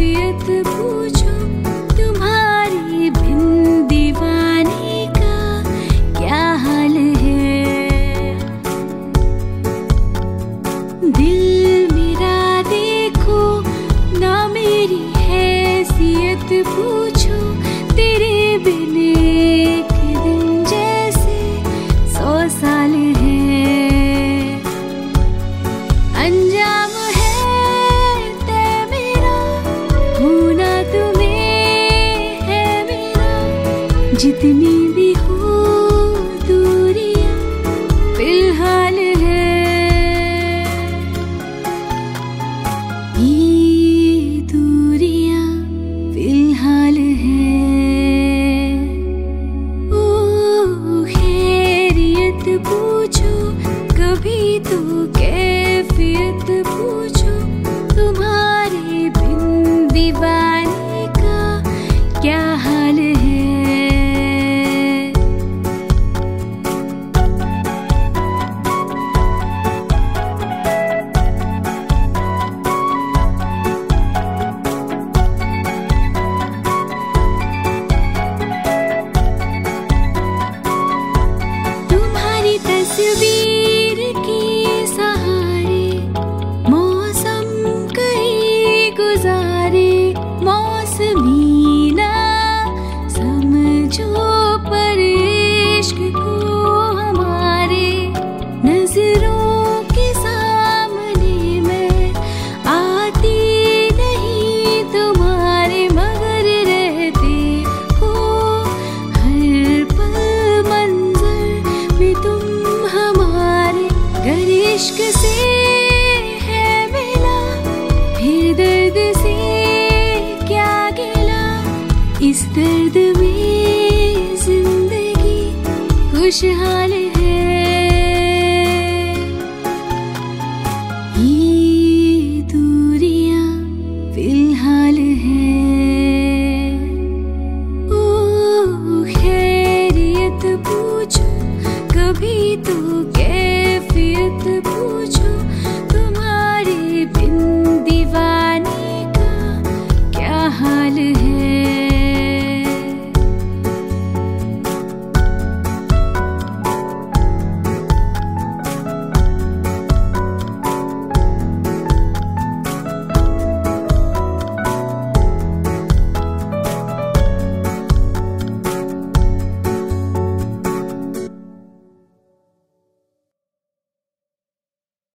कैफियत पूछो, तुम्हारी बिन दीवाने का क्या हाल है? दिल मेरा देखो, ना मेरी हैसियत पूछो जितनी भी हो दूरियाँ फ़िलहाल है। ये दूरियाँ फ़िलहाल है। ओ खैरियत पूछो, कभी तो कैफियत पूछो, तुम्हारे बिन दीवाने खुशहाल है। ये दूरियाँ फ़िलहाल है। ओ खैरियत पूछो कभी तो